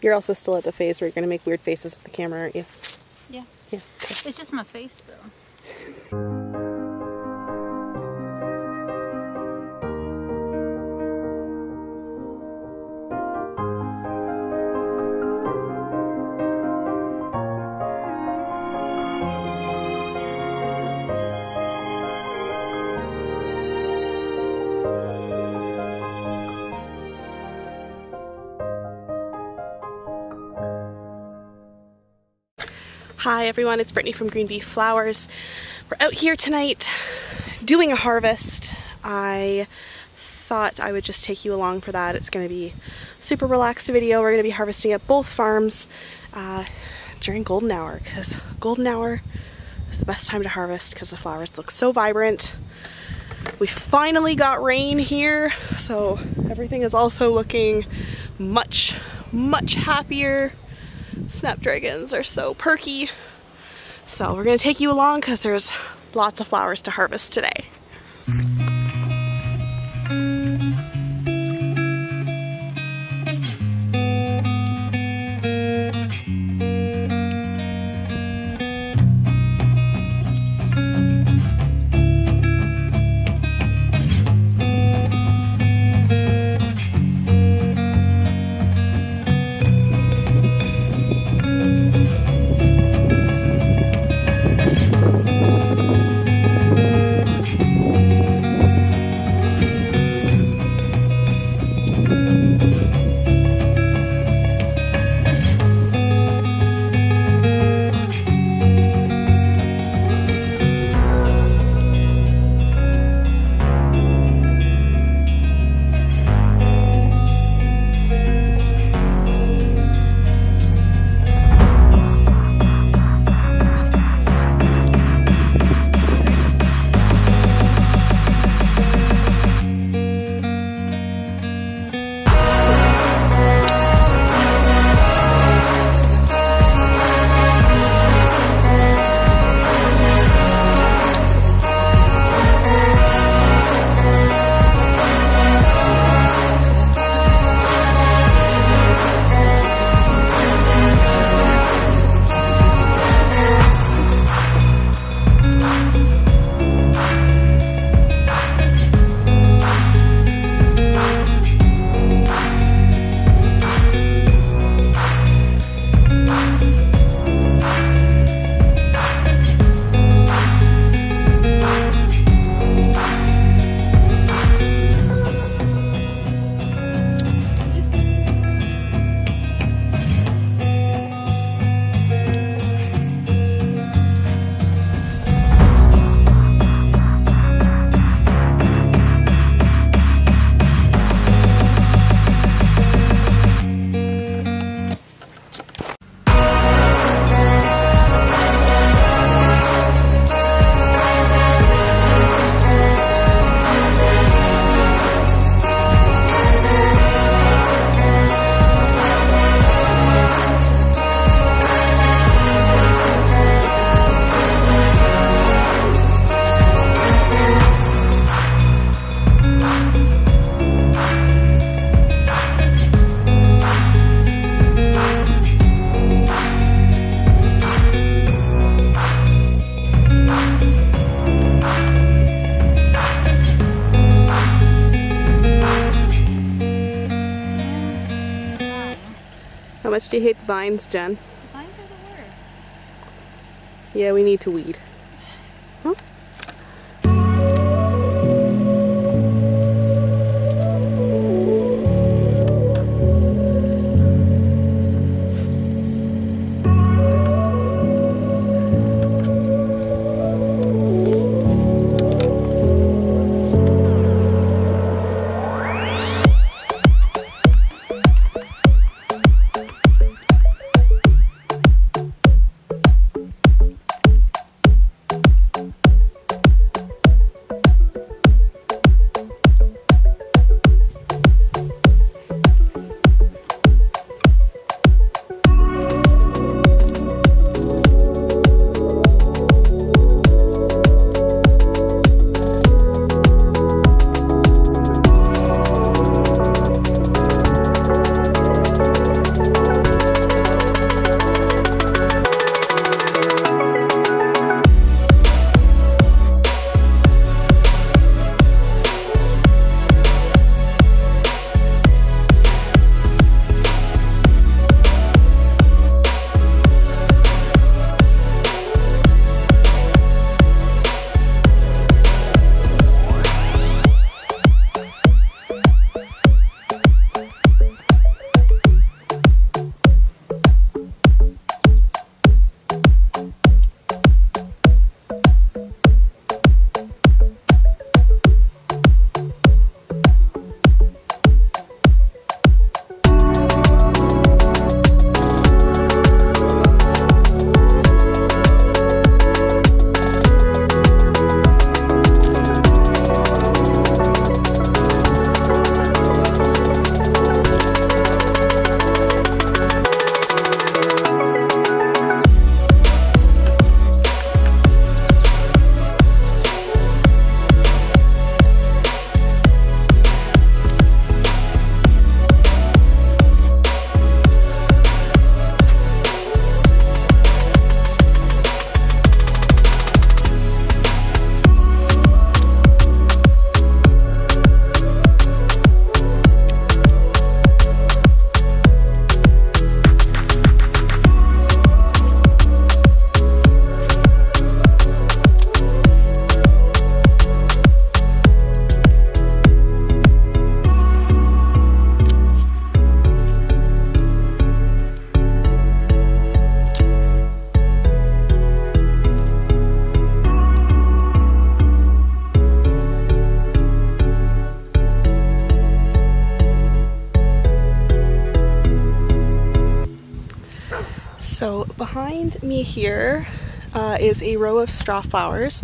You're also still at the phase where you're gonna make weird faces with the camera, aren't you? Yeah. Yeah. It's just my face though. Hi everyone, it's Brittany from Green Bee Flowers. We're out here tonight doing a harvest. I thought I would just take you along for that. It's going to be super relaxed video. We're going to be harvesting at both farms uh, during golden hour because golden hour is the best time to harvest because the flowers look so vibrant. We finally got rain here, so everything is also looking much, much happier. Snapdragons are so perky. So we're gonna take you along because there's lots of flowers to harvest today. You hate vines, Jen? Vines are the worst. Yeah, we need to weed. Behind me here uh, is a row of straw flowers.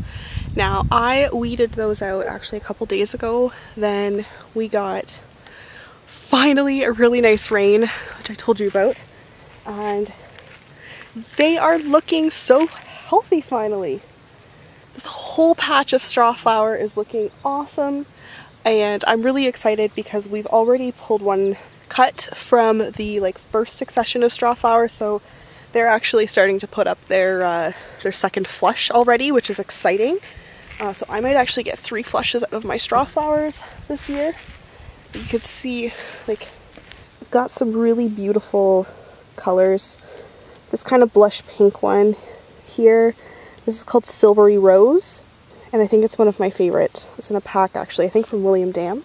Now I weeded those out actually a couple days ago. Then we got finally a really nice rain, which I told you about. And they are looking so healthy finally. This whole patch of straw flower is looking awesome. And I'm really excited because we've already pulled one cut from the like first succession of straw flowers. So they're actually starting to put up their uh, their second flush already, which is exciting. Uh, so I might actually get three flushes out of my straw flowers this year. You can see, like, got some really beautiful colors. This kind of blush pink one here. This is called Silvery Rose, and I think it's one of my favorite. It's in a pack actually, I think from William Dam.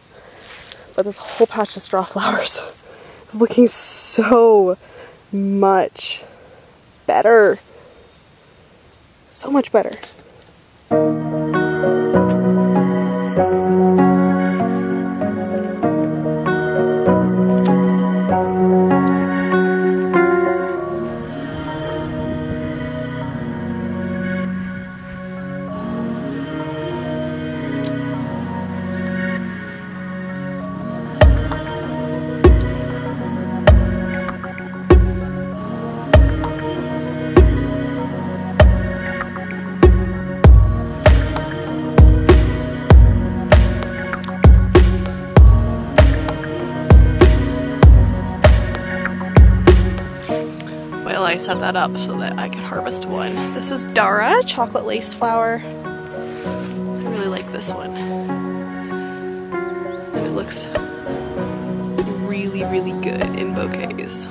But this whole patch of straw flowers is looking so much better. So much better. I set that up so that I could harvest one. This is Dara chocolate lace flower. I really like this one. And it looks really, really good in bouquets.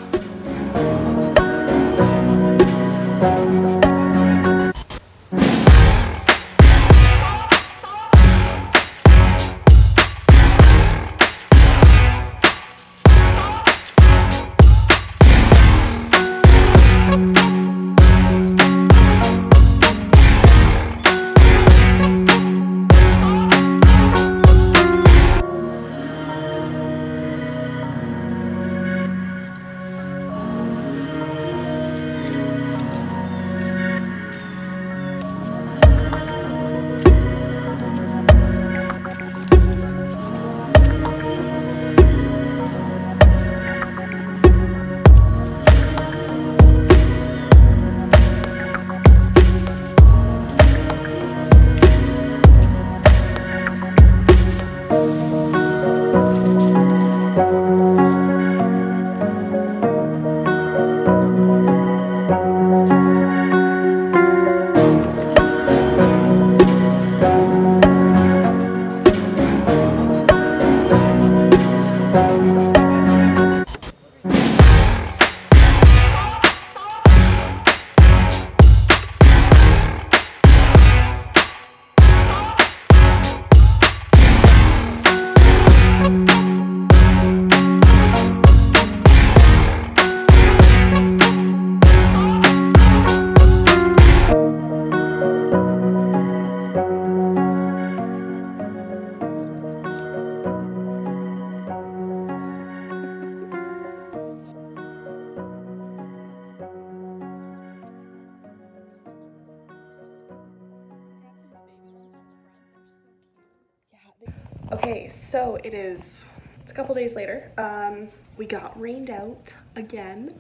Okay, so it is, it's a couple days later. Um, we got rained out again,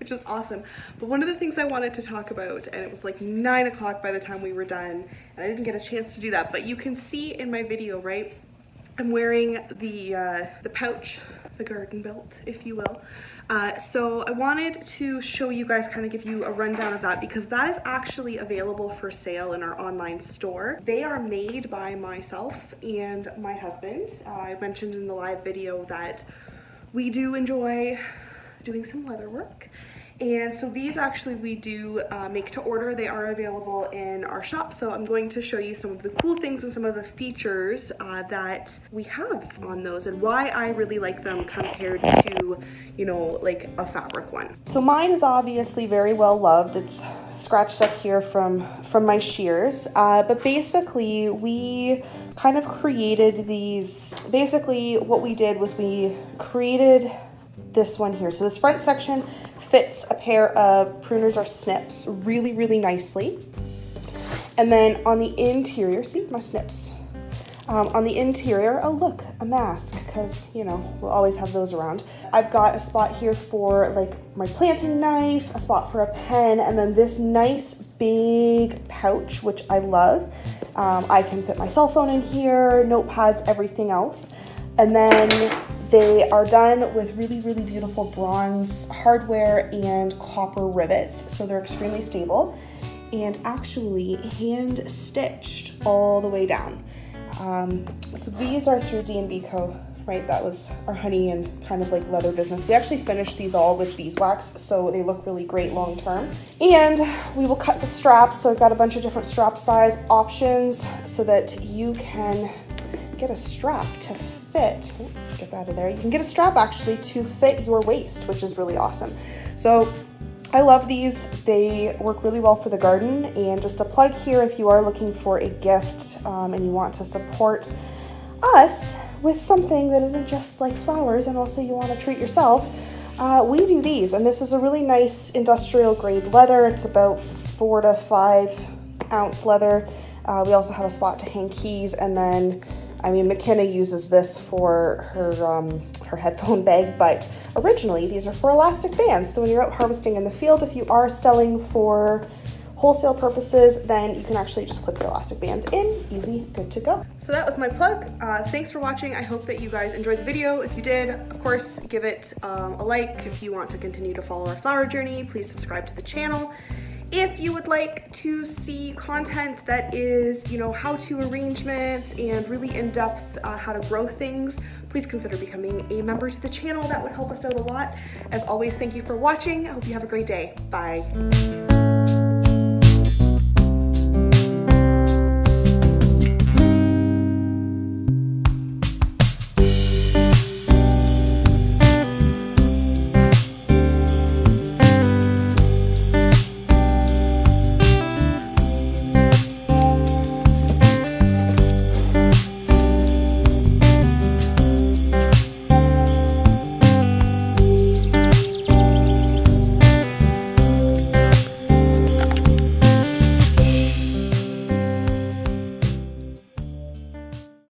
which is awesome. But one of the things I wanted to talk about, and it was like nine o'clock by the time we were done, and I didn't get a chance to do that, but you can see in my video, right? I'm wearing the, uh, the pouch, the garden belt, if you will. Uh, so I wanted to show you guys, kind of give you a rundown of that because that is actually available for sale in our online store. They are made by myself and my husband. Uh, I mentioned in the live video that we do enjoy doing some leather work and so these actually we do uh, make to order. They are available in our shop. So I'm going to show you some of the cool things and some of the features uh, that we have on those and why I really like them compared to, you know, like a fabric one. So mine is obviously very well loved. It's scratched up here from, from my shears. Uh, but basically we kind of created these, basically what we did was we created this one here. So this front section fits a pair of pruners or snips really, really nicely. And then on the interior, see my snips. Um, on the interior, oh look, a mask, because you know, we'll always have those around. I've got a spot here for like my planting knife, a spot for a pen, and then this nice big pouch, which I love. Um, I can fit my cell phone in here, notepads, everything else. And then they are done with really, really beautiful bronze hardware and copper rivets, so they're extremely stable and actually hand stitched all the way down. Um, so these are through Z&B Co. Right, that was our honey and kind of like leather business. We actually finished these all with beeswax, so they look really great long term. And we will cut the straps, so I've got a bunch of different strap size options so that you can get a strap to fit, get that out of there. You can get a strap actually to fit your waist, which is really awesome. So I love these. They work really well for the garden. And just a plug here, if you are looking for a gift um, and you want to support us with something that isn't just like flowers and also you want to treat yourself, uh, we do these. And this is a really nice industrial grade leather. It's about four to five ounce leather. Uh, we also have a spot to hang keys and then I mean, McKenna uses this for her um, her headphone bag, but originally these are for elastic bands. So when you're out harvesting in the field, if you are selling for wholesale purposes, then you can actually just clip your elastic bands in, easy, good to go. So that was my plug. Uh, thanks for watching. I hope that you guys enjoyed the video. If you did, of course, give it um, a like. If you want to continue to follow our flower journey, please subscribe to the channel. If you would like to see content that is, you know, how-to arrangements and really in-depth uh, how to grow things, please consider becoming a member to the channel. That would help us out a lot. As always, thank you for watching. I hope you have a great day. Bye.